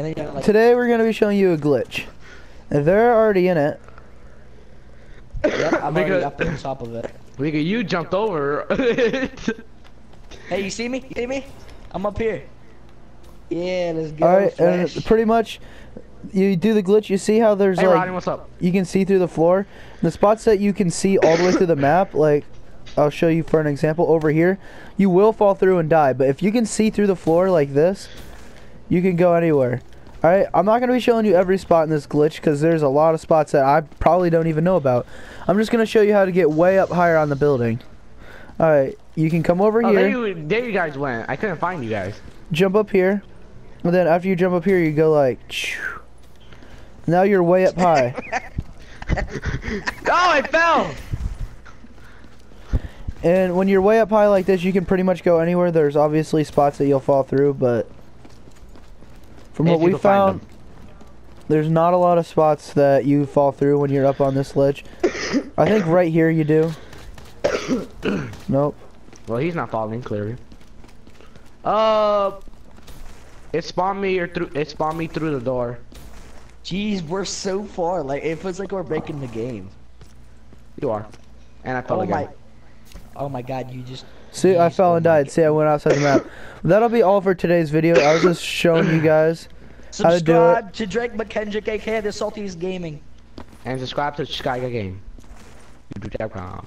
And then you gotta, like, Today we're gonna be showing you a glitch. If they're already in it, Yep, I'm already Because- up on top of it. Nigga, you jumped over. Hey, you see me? You see me? I'm up here. Yeah, let's go. alright, and Flash. pretty much you do the glitch, you see how there's hey, like Rodney, what's up? you can see through the floor. The spots that you can see all the way through the map, like I'll show you for an example over here, you will fall through and die. But if you can see through the floor like this, you can go anywhere. Alright, I'm not going to be showing you every spot in this glitch because there's a lot of spots that I probably don't even know about. I'm just going to show you how to get way up higher on the building. Alright, you can come over Oh, here, there you, there you guys went. I couldn't find you guys. jump up here, and then after you jump up here, you go like, now you're way up high. Oh, I fell. And when you're way up high like this, you can pretty much go anywhere. There's obviously spots that you'll fall through, but from If what we found, there's not a lot of spots that you fall through when you're up on this ledge. I think right here you do. nope. Well, he's not falling clearly. Uh, it spawned me or through. It spawned me through the door. Jeez, we're so far. Like, it feels like we're breaking the game. You are, and I fell Oh again. my. Oh my god, you just. See, I fell oh and died. See, I went outside the map. That'll be all for today's video. I was just showing you guys how to do it. Subscribe to Drake McKendrick, aka The Saltiest Gaming. And subscribe to Sky Game. YouTube.com.